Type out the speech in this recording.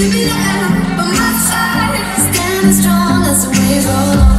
You be there by my side, standing strong as a wave.